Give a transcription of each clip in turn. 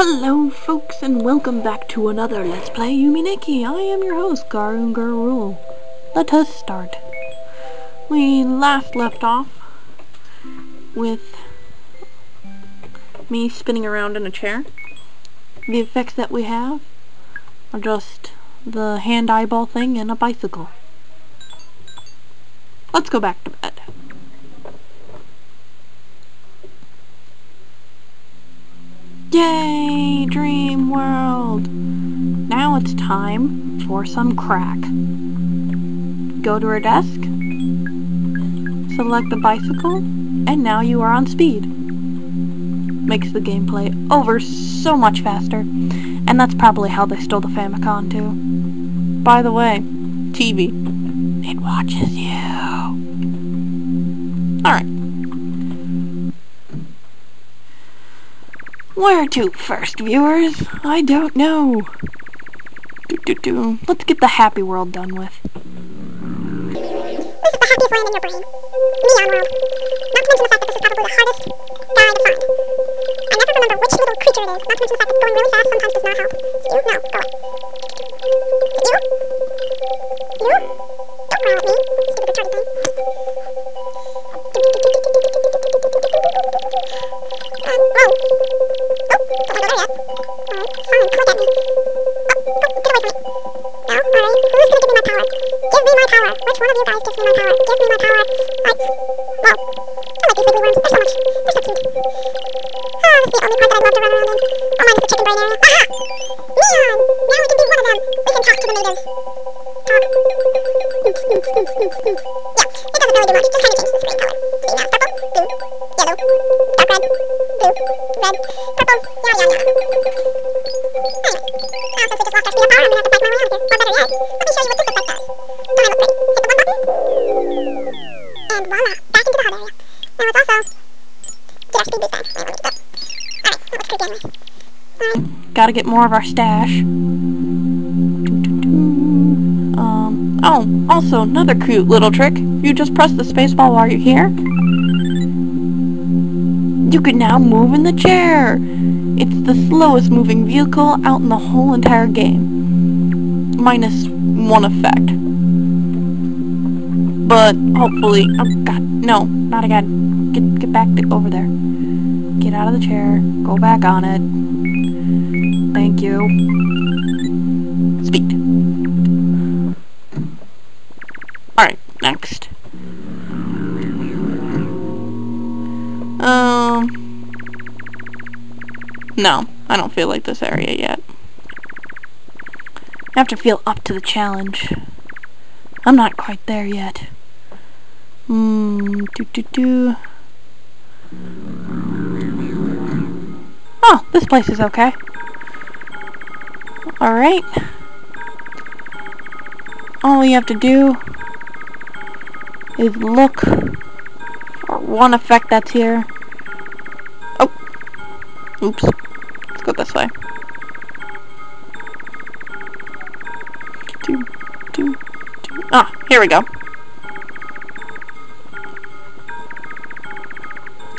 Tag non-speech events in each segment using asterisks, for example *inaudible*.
Hello folks and welcome back to another Let's Play Yume Nikki. I am your host, Garungar Rule. Let us start. We last left off with me spinning around in a chair. The effects that we have are just the hand eyeball thing and a bicycle. Let's go back to bed. World! Now it's time for some crack. Go to her desk, select the bicycle, and now you are on speed. Makes the gameplay over so much faster, and that's probably how they stole the Famicom too. By the way, TV, it watches you. Alright. Where to first, viewers? I don't know. Do, do, do. Let's get the happy world done with. This is the happiest land in your brain. Neon! Now we can be one of them. We can talk to the natives. Talk. Oops. Yeah, it doesn't really do much. Just kind of changes the screen color. See, now it's purple, blue, yellow, dark red, blue, red, purple, yada yada yada. Anyways, now since we just lost our speed of power, I'm gonna have to fight my way out of here. Or better yet, let me show you what this effect does. Don't Gotta get more of our stash. Um, oh, also, another cute little trick. You just press the spacebar while you're here. You can now move in the chair. It's the slowest moving vehicle out in the whole entire game. Minus one effect. But hopefully, oh god, no, not again. Get, get back over there. Get out of the chair. Go back on it. Thank you. Speed. Alright, next. Um. No, I don't feel like this area yet. I have to feel up to the challenge. I'm not quite there yet. Hmm, do do do. Oh, this place is okay. Alright. All we have to do is look for one effect that's here. Oh. Oops. Let's go this way. Do, do, do. Ah, here we go.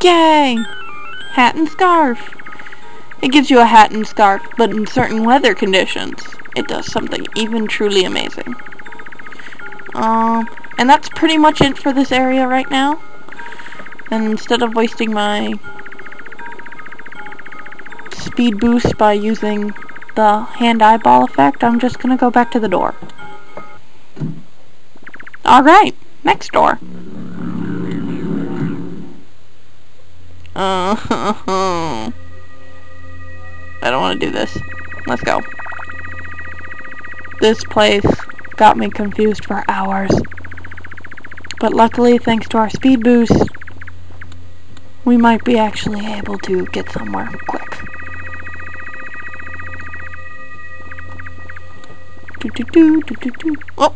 Yay! Hat and scarf. It gives you a hat and scarf, but in certain weather conditions, it does something even truly amazing. Um, and that's pretty much it for this area right now. And instead of wasting my speed boost by using the hand eyeball effect, I'm just gonna go back to the door. Alright, next door. Uh, *laughs* want to do this. Let's go. This place got me confused for hours. But luckily, thanks to our speed boost, we might be actually able to get somewhere quick. Do do do do do do. Oh!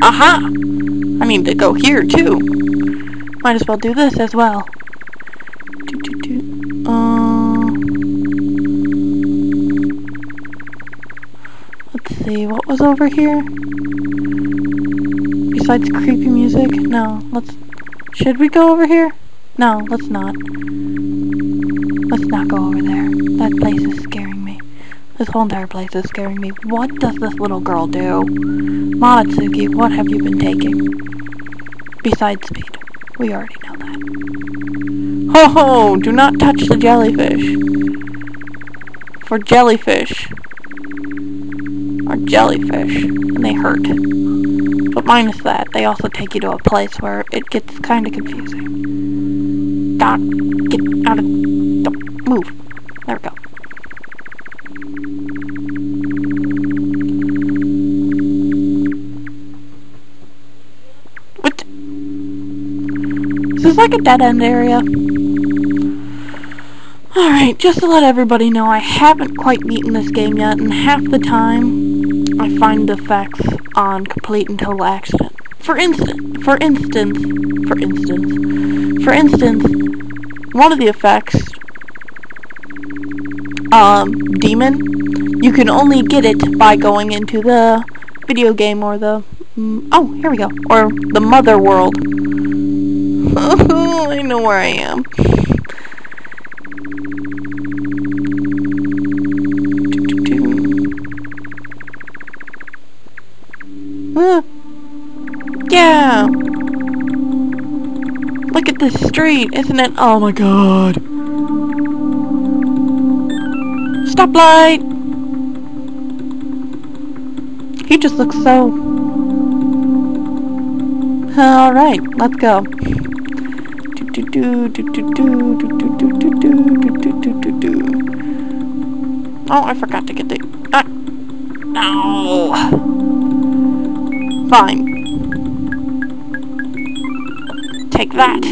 Aha! I mean to go here too. Might as well do this as well. Do, do, do. Uh, let's see, what was over here? Besides creepy music? No, let's Should we go over here? No, let's not. Let's not go over there. That place is scaring me. This whole entire place is scaring me. What does this little girl do? Monotsuki, what have you been taking? Besides speed. We already know that. Ho ho! Do not touch the jellyfish. For jellyfish are jellyfish, and they hurt. But minus that, they also take you to a place where it gets kind of confusing. God, get out of... Don't move. Like a dead-end area? Alright, just to let everybody know, I haven't quite beaten this game yet, and half the time, I find the effects on complete and total accident. For instance, for instance, for instance, for instance, one of the effects, um, demon, you can only get it by going into the video game or the, mm, oh, here we go, or the mother world. *laughs* I know where I am. Yeah. Look at this street, isn't it? Oh my god. Stoplight! He just looks so... Alright, let's go. Oh, I forgot to get the... Ah! No! Fine. Take that.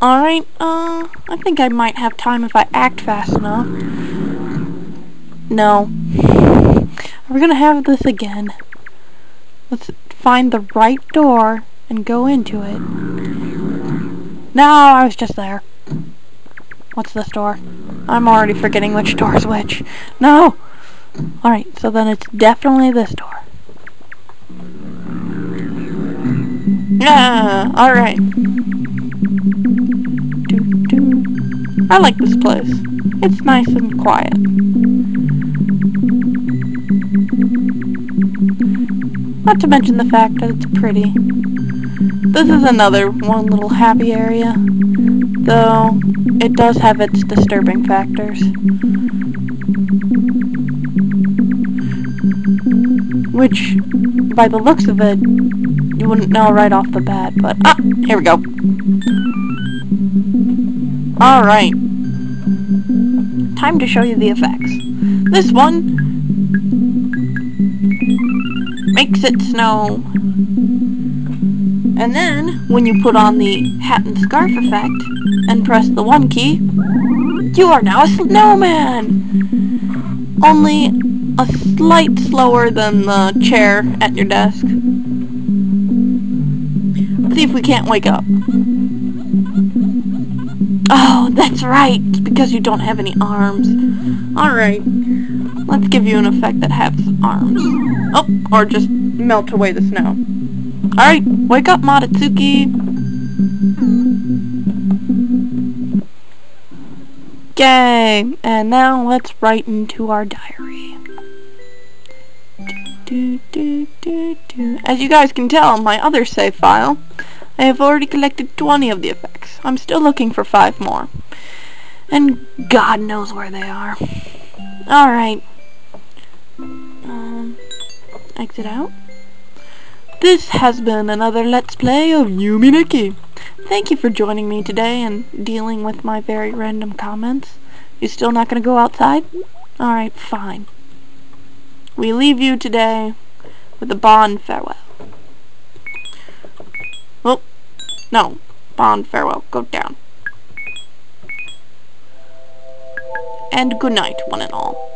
Alright, uh, I think I might have time if I act fast enough. No. We're gonna have this again. Let's find the right door and go into it. No, I was just there. What's this door? I'm already forgetting which door is which. No! Alright, so then it's definitely this door. Yeah, alright. I like this place. It's nice and quiet. Not to mention the fact that it's pretty. This is another one little happy area, though it does have its disturbing factors. Which, by the looks of it, you wouldn't know right off the bat, but ah, here we go. Alright. Time to show you the effects. This one makes it snow. And then, when you put on the hat and scarf effect, and press the 1 key, you are now a snowman! Only a slight slower than the chair at your desk. See if we can't wake up. Oh, that's right, because you don't have any arms. Alright, let's give you an effect that has arms. Oh, or just melt away the snow. Alright, wake up, Monotsuki. Yay! And now let's write into our diary. As you guys can tell, my other save file, I have already collected 20 of the effects. I'm still looking for 5 more. And God knows where they are. Alright. Exit out. This has been another Let's Play of Yume Nikki. Thank you for joining me today and dealing with my very random comments. You still not to go outside? Alright, fine. We leave you today with a bond farewell. Well, no. Bond farewell. Go down. And good night, one and all.